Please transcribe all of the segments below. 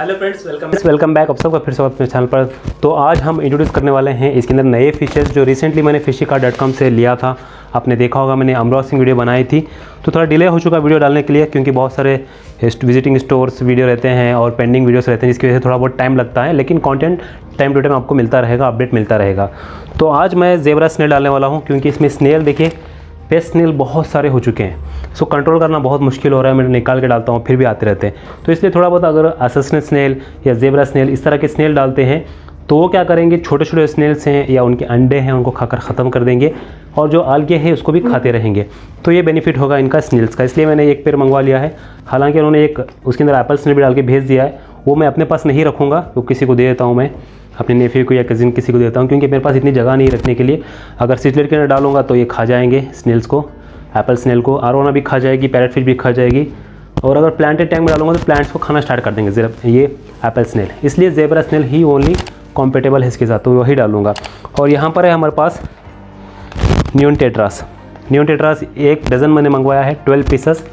Hello friends welcome welcome back आप सबका फिर से अपने चैनल पर। तो आज हम इंट्रोड्यूस करने वाले हैं इसके अंदर नए फीचर्स जो रिसेंटली मैंने फिशिका डॉट कॉम से लिया था। आपने देखा होगा, मैंने अनबॉक्सिंग वीडियो बनाई थी। तो थोड़ा डिले हो चुका वीडियो डालने के लिए क्योंकि बहुत सारे विजिटिंग स्टोर्स वीडियो रहते हैं और पेंडिंग वीडियोस रहते हैं, जिसकी वजह से थोड़ा बहुत टाइम लगता है। लेकिन कंटेंट टाइम टू टाइम आपको मिलता रहेगा अपडेट मिलता रहेगा। तो आज मैं जेबरा स्नेल डालने वाला हूँ, क्योंकि इसमें स्नेल देखिए पेस्ट स्नेल बहुत सारे हो चुके हैं। सो कंट्रोल करना बहुत मुश्किल हो रहा है, मैं निकाल के डालता हूँ, फिर भी आते रहते हैं। तो इसलिए थोड़ा बहुत अगर अससनेट स्नेल या जेबरा स्नेल इस तरह के स्नेल डालते हैं तो वो क्या करेंगे छोटे छोटे स्नेल्स हैं या उनके अंडे हैं, उनको खाकर ख़त्म कर देंगे और जो आलगे हैं, उसको भी खाते रहेंगे। तो ये बेनिफिट होगा इनका स्नेल्स का। इसलिए मैंने एक पेड़ मंगवा लिया है। हालाँकि उन्होंने एक, उसके अंदर एप्पल स्नेल भी डाल के भेज दिया है। वो मैं अपने पास नहीं रखूँगा, वो किसी को दे देता हूँ मैं। अपने नेफ्यू को या कज़िन किसी को देता हूँ, क्योंकि मेरे पास इतनी जगह नहीं रखने के लिए। अगर सिचलेट के अंदर डालूँगा तो ये खा जाएँगे स्नेल्स को एप्पल स्नेल को आरोना भी खा जाएगी पैरट फ़िश भी खा जाएगी। और अगर प्लांटेड टैंक में डालूँगा तो प्लांट्स को खाना स्टार्ट कर देंगे जरा ये एप्पल स्नेल इसलिए जेबरा स्नेल ही ओनली कॉम्पेटेबल है इसके साथ तो वही डालूँगा। और यहाँ पर है हमारे पास न्यून टेट्रास न्यून टेट्रास एक डज़न मैंने मंगवाया है ट्वेल्व पीसेस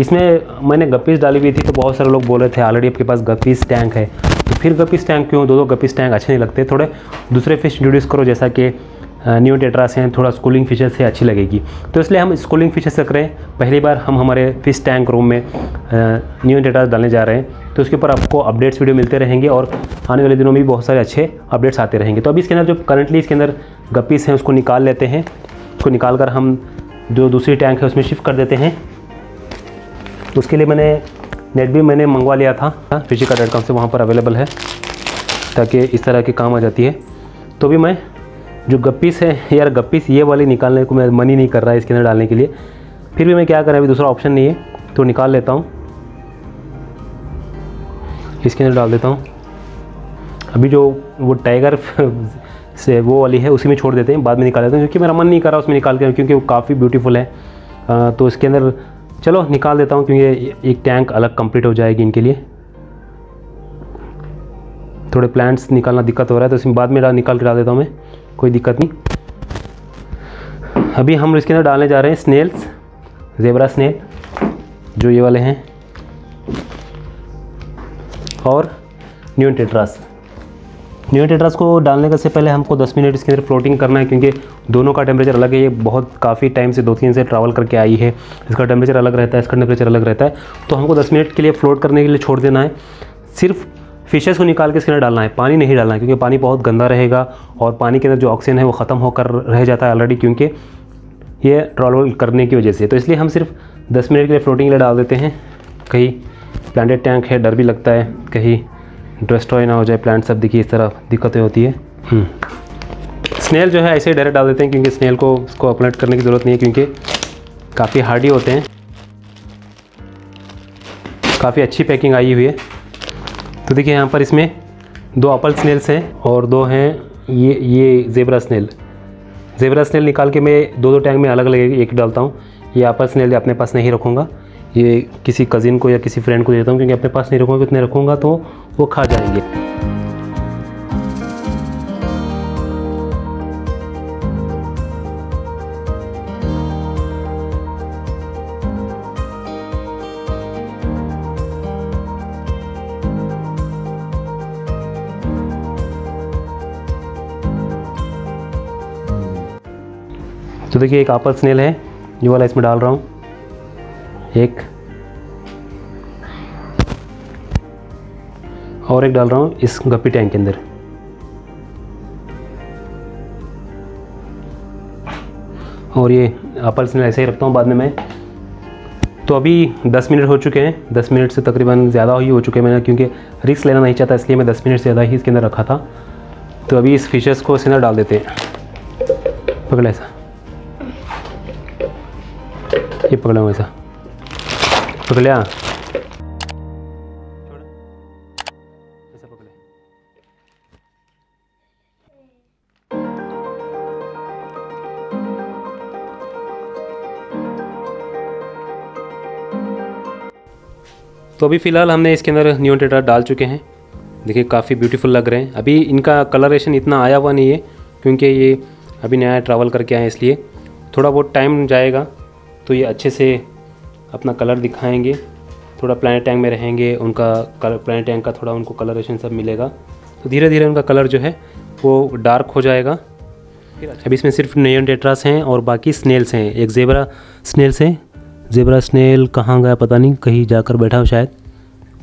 इसमें मैंने गप्पीस डाली हुई थी तो बहुत सारे लोग बोल रहे थे ऑलरेडी आपके पास गप्पीस टैंक है। तो फिर गप्पीस टैंक क्यों? दो दो गप्पीस टैंक अच्छे नहीं लगते, थोड़े दूसरे फ़िश इंट्रोड्यूस करो, जैसा कि न्यू टेट्रास हैं, थोड़ा स्कूलिंग फीचर से अच्छी लगेगी। तो इसलिए हम स्कूलिंग फीचर से करें पहली बार हम हमारे फ़िश टैंक रूम में न्यू टेट्रास डालने जा रहे हैं। तो उसके ऊपर आपको अपडेट्स वीडियो मिलते रहेंगे और आने वाले दिनों में भी बहुत सारे अच्छे अपडेट्स आते रहेंगे। तो अभी इसके अंदर जो करंटली इसके अंदर गप्पीस हैं, उसको निकाल लेते हैं। उसको निकाल कर हम जो दूसरी टैंक है, उसमें शिफ्ट कर देते हैं। उसके लिए मैंने नेट भी मैंने मंगवा लिया था। फिजिका डॉट कॉम से वहाँ पर अवेलेबल है, ताकि इस तरह की काम आ जाती है। तो भी मैं, जो गप्पीस है, यार गप्पीस ये वाली निकालने को मैं मन ही नहीं कर रहा है इसके अंदर डालने के लिए। फिर भी मैं क्या करें, अभी दूसरा ऑप्शन नहीं है तो निकाल लेता हूँ। इसके अंदर डाल देता हूँ। अभी जो वो टाइगर से वो वाली है, उसी में छोड़ देते हैं, बाद में निकाल देते हैं क्योंकि मेरा मन नहीं कर रहा उसमें निकाल के, क्योंकि वो काफ़ी ब्यूटीफुल है। तो इसके अंदर चलो, निकाल देता हूँ, क्योंकि एक टैंक अलग कंप्लीट हो जाएगी इनके लिए। थोड़े प्लांट्स निकालना दिक्कत हो रहा है तो इसमें बाद में निकाल के डाल देता हूँ मैं। कोई दिक्कत नहीं। अभी हम इसके अंदर डालने जा रहे हैं स्नेल्स जेबरा स्नेल जो ये वाले हैं, और न्यू टेट्रास न्यू टेट्रास को डालने का से पहले हमको 10 मिनट इसके अंदर फ्लोटिंग करना है, क्योंकि दोनों का टेम्परेचर अलग है। ये बहुत काफ़ी टाइम से दो तीन से ट्रैवल करके आई है। इसका टेम्परेचर अलग रहता है, इसका टेम्परेचर अलग रहता है। तो हमको 10 मिनट के लिए फ्लोट करने के लिए छोड़ देना है। सिर्फ़ फिशेस को निकाल के इसके अंदर डालना है, पानी नहीं डालना है, क्योंकि पानी बहुत गंदा रहेगा और पानी के अंदर जो ऑक्सीजन है वो ख़त्म होकर रह जाता है ऑलरेडी क्योंकि ये ट्रॉल करने की वजह से। तो इसलिए हम सिर्फ़ 10 मिनट के लिए फ्लोटिंग के लिए डाल देते हैं। कहीं प्लांटेड टैंक है, डर भी लगता है, कहीं ड्रेस्ट्रॉय ना हो जाए प्लांट सब देखिए इस तरह दिक्कतें होती है। स्नेल हम्म। जो है ऐसे ही डायरेक्ट डाल देते हैं क्योंकि स्नेल को उसको अपलेट करने की ज़रूरत नहीं है क्योंकि काफ़ी हार्डी होते हैं। काफ़ी अच्छी पैकिंग आई हुई है। तो देखिए यहाँ पर इसमें दो अपल स्नेल्स हैं और दो हैं ये ये जेबरा स्नेल जेबरा स्नेल निकाल के मैं दो दो टैंक में अलग अलग एक डालता हूँ। ये अपल स्नेल अपने पास नहीं रखूँगा। ये किसी कज़िन को या किसी फ्रेंड को देता हूँ, क्योंकि अपने पास नहीं रखूँगा, कितने रखूँगा तो वो खा जाएँगे। तो देखिए, एक आपल स्नेल है, ये वाला इसमें डाल रहा हूँ। एक और एक डाल रहा हूँ इस गप्पी टैंक के अंदर। और ये आपल स्नेल ऐसे ही रखता हूँ बाद में मैं। तो अभी 10 मिनट हो चुके हैं। 10 मिनट से तकरीबन ज़्यादा ही हो चुके हैं मैंने, क्योंकि रिस्क लेना नहीं चाहता, इसलिए मैं 10 मिनट से ज़्यादा ही इसके अंदर रखा था। तो अभी इस फिशेस को इसके अंदर डाल देते हैं। पकड़ा ऐसा। ये पकड़ा हुआ ऐसा। पकड़ लिया तो अभी फ़िलहाल हमने इसके अंदर न्यू टेटा डाल चुके हैं। देखिए, काफ़ी ब्यूटीफुल लग रहे हैं। अभी इनका कलरेशन इतना आया हुआ नहीं है, क्योंकि ये अभी नया ट्रैवल करके आए हैं इसलिए। थोड़ा बहुत टाइम जाएगा तो ये अच्छे से अपना कलर दिखाएँगे। थोड़ा प्लानट टैंक में रहेंगे उनका कलर प्लानट टैंक का थोड़ा उनको कलरेशन सब मिलेगा। तो धीरे धीरे उनका कलर जो है वो डार्क हो जाएगा। अभी इसमें सिर्फ़ नेयन टेट्रास हैं और बाकी स्नेल्स हैं। एक जेबरा स्नेल्स हैं। जेबरा स्नेल कहाँ गया पता नहीं कहीं जाकर बैठा हो शायद।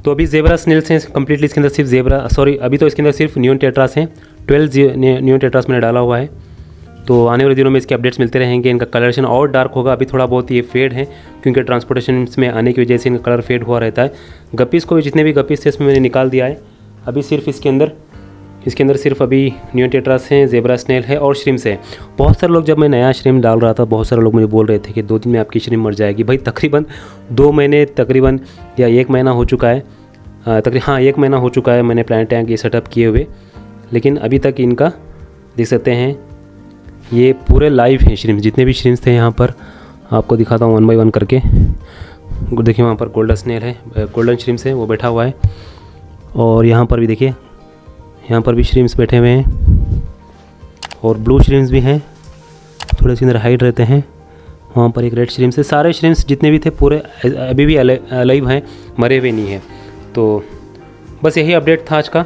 तो अभी जेबरा स्नेल्स हैं कम्प्लीटली इसके अंदर सिर्फ़ जेबरा सॉरी अभी तो इसके अंदर सिर्फ़ न्यून टेट्रास हैं। ट्वेल्व न्यून टेट्रास मैंने डाला हुआ है। तो आने वाले दिनों में इसके अपडेट्स मिलते रहेंगे। इनका कलरेशन और डार्क होगा। अभी थोड़ा बहुत ये फेड है, क्योंकि ट्रांसपोर्टेशन में आने की वजह से इनका कलर फेड हुआ रहता है। गपीस को भी, जितने भी गपीस थे, इसमें मैंने निकाल दिया है। अभी सिर्फ़ इसके अंदर इसके अंदर सिर्फ़ अभी न्यू टेट्रास हैं जेबरा स्नेल है और श्रिम्स है। बहुत सारे लोग, जब मैं नया श्रिम डाल रहा था, बहुत सारे लोग मुझे बोल रहे थे कि दो दिन में आपकी श्रिम मर जाएगी। भाई, तकरीबन दो महीने, तकरीबन या एक महीना हो चुका है। तकरीबन हाँ एक महीना हो चुका है मैंने प्लान टैंक ये सेटअप किए हुए। लेकिन अभी तक इनका, देख सकते हैं ये पूरे लाइव हैं श्रिम्स जितने भी श्रिम्स थे यहाँ पर, आपको दिखाता हूँ वन बाई वन करके। देखिए वहाँ पर गोल्डन स्नेल है गोल्डन श्रिम्स है, वो बैठा हुआ है। और यहाँ पर भी देखिए, यहाँ पर भी श्रिम्स बैठे हुए हैं। और ब्लू श्रिम्स भी हैं, थोड़े से अंदर हाइट रहते हैं। वहाँ पर एक रेड श्रिम्स है। सारे श्रिम्स जितने भी थे, पूरे अभी भी अलाइव हैं, मरे हुए नहीं हैं। तो बस यही अपडेट था आज का।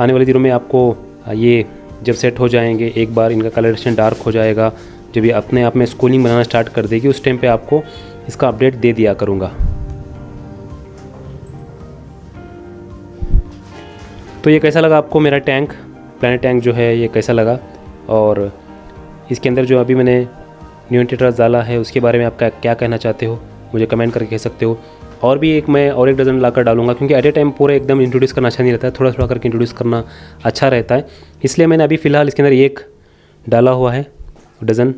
आने वाले दिनों में आपको ये जब सेट हो जाएँगे, एक बार इनका कलरेशन डार्क हो जाएगा, जब ये अपने आप में स्कूलिंग बनाना स्टार्ट कर देगी, उस टाइम पे आपको इसका अपडेट दे दिया करूँगा। तो ये कैसा लगा आपको मेरा टैंक प्लानट टैंक जो है, ये कैसा लगा? और इसके अंदर जो अभी मैंने न्यूट्रेट्रास डाला है, उसके बारे में आप क्या कहना चाहते हो? मुझे कमेंट करके कह सकते हो। और भी एक मैं और एक डज़न ला कर डालूँगा, क्योंकि एट ए टाइम पूरा एकदम इंट्रोड्यूस करना अच्छा नहीं रहता है, थोड़ा थोड़ा करके इंट्रोड्यूस करना अच्छा रहता है। इसलिए मैंने अभी फ़िलहाल इसके अंदर एक डाला हुआ है, डज़न,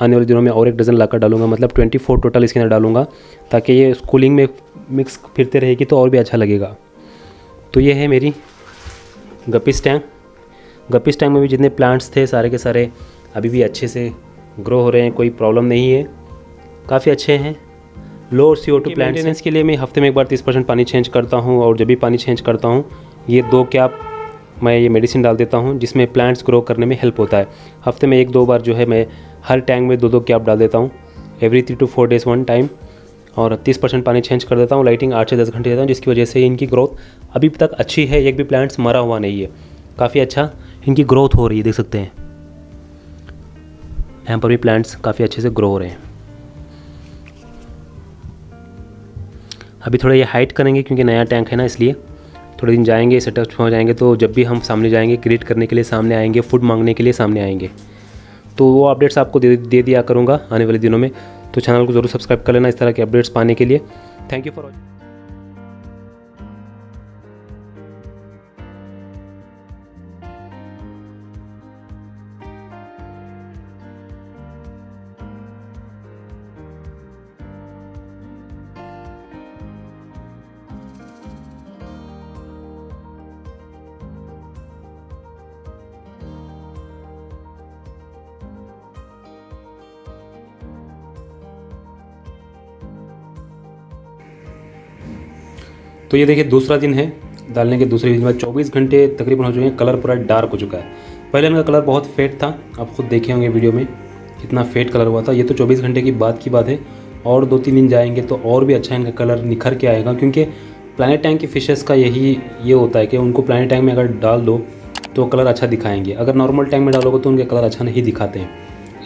आने वाले दिनों में और एक डज़न लाकर डालूँगा मतलब ट्वेंटी फोर टोटल इसके अंदर डालूँगा, ताकि ये स्कूलिंग में मिक्स फिरते रहेगी तो और भी अच्छा लगेगा। तो ये है मेरी गपिस टैंक गपिस टैंक में भी जितने प्लांट्स थे, सारे के सारे अभी भी अच्छे से ग्रो हो रहे हैं, कोई प्रॉब्लम नहीं है। काफ़ी अच्छे हैं। लो सी ओ टू मेंटेनेंस के लिए मैं हफ़्ते में एक बार तीस परसेंट पानी चेंज करता हूँ और जब भी पानी चेंज करता हूँ ये दो कैप मैं ये मेडिसिन डाल देता हूँ जिसमें प्लांट्स ग्रो करने में हेल्प होता है। हफ़्ते में एक दो बार जो है मैं हर टैंक में दो दो कैप डाल देता हूँ। Every three two four days one time और तीस परसेंट पानी चेंज कर देता हूँ लाइटिंग आठ से दस घंटे देता हूँ जिसकी वजह से इनकी ग्रोथ अभी तक अच्छी है एक भी प्लांट्स मरा हुआ नहीं है। काफ़ी अच्छा इनकी ग्रोथ हो रही है देख सकते हैं। यहाँ पर भी प्लांट्स काफ़ी अच्छे से ग्रो हो रहे हैं। अभी थोड़ा ये हाइट करेंगे क्योंकि नया टैंक है ना इसलिए। थोड़े दिन जाएँगे सेटअप हो जाएँगे तो जब भी हम सामने जाएँगे क्रिएट करने के लिए सामने आएँगे फ़ूड मांगने के लिए सामने आएँगे। तो वो अपडेट्स आपको दे दे दिया करूँगा आने वाले दिनों में। तो चैनल को ज़रूर सब्सक्राइब कर लेना इस तरह के अपडेट्स पाने के लिए। थैंक यू फॉर वॉचिंग तो ये देखिए दूसरा दिन है, डालने के दूसरे दिन बाद चौबीस घंटे तकरीबन हो चुके हैं, कलर पूरा डार्क हो चुका है। पहले इनका कलर बहुत फेट था, आप खुद देखे होंगे वीडियो में कितना फेट कलर हुआ था। ये तो चौबीस घंटे की बात की बात है, और दो तीन दिन जाएँगे तो और भी अच्छा इनका कलर निखर के आएगा, क्योंकि प्लानट टैंक की फिशेस का यही ये होता है कि उनको प्लानट टैंक में अगर डाल दो तो कलर अच्छा दिखाएँगे। अगर नॉर्मल टैंक में डालोगे तो उनके कलर अच्छा नहीं दिखाते हैं।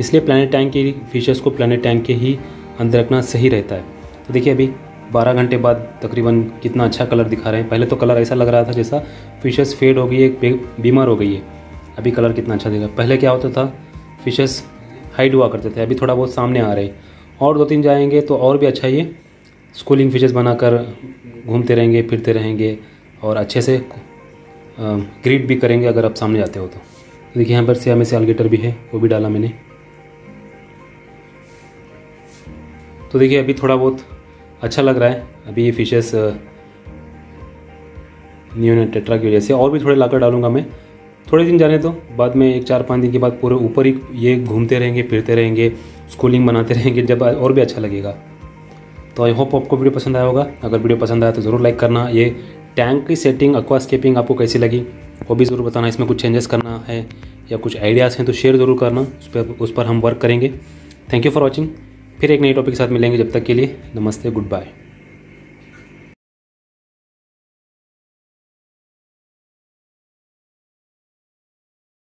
इसलिए प्लानट टैंक की फिशेस को प्लानट टैंक के ही अंदर रखना सही रहता है। तो देखिए अभी बारह घंटे बाद तकरीबन कितना अच्छा कलर दिखा रहे हैं। पहले तो कलर ऐसा लग रहा था जैसा फिशेस फेड हो गई है बीमार हो गई है। अभी कलर कितना अच्छा दिखा। पहले क्या होता था फिशेस हाइड हुआ करते थे, अभी थोड़ा बहुत सामने आ रहे और दो तीन जाएँगे तो और भी अच्छा ये स्कूलिंग फिशेस बनाकर घूमते रहेंगे, फिरते रहेंगे और अच्छे से ग्रीट भी करेंगे अगर आप सामने जाते हो तो। देखिए यहाँ पर सिया में से अलगेटर भी है, वो भी डाला मैंने। तो देखिए अभी थोड़ा बहुत अच्छा लग रहा है। अभी ये फिशेस न्यू टेट्रा की वजह से। और भी थोड़े लाकर डालूँगा मैं। थोड़े दिन जाने तो बाद में एक चार पाँच दिन के बाद पूरे ऊपर ही ये घूमते रहेंगे, फिरते रहेंगे स्कूलिंग बनाते रहेंगे, जब और भी अच्छा लगेगा। तो आई होप आपको वीडियो पसंद आया होगा। अगर वीडियो पसंद आया तो ज़रूर लाइक करना। ये टैंक की सेटिंग अक्वास्केपिंग आपको कैसी लगी, वो भी ज़रूर बताना। इसमें कुछ चेंजेस करना है या कुछ आइडियाज़ हैं तो शेयर ज़रूर करना। उस पर उस पर हम वर्क करेंगे। थैंक यू फॉर वॉचिंग फिर एक नए टॉपिक के साथ मिलेंगे जब तक के लिए नमस्ते गुड बाय